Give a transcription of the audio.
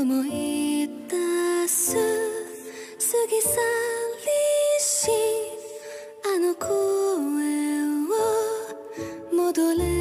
思い出す過ぎ去りしあの声を戻れ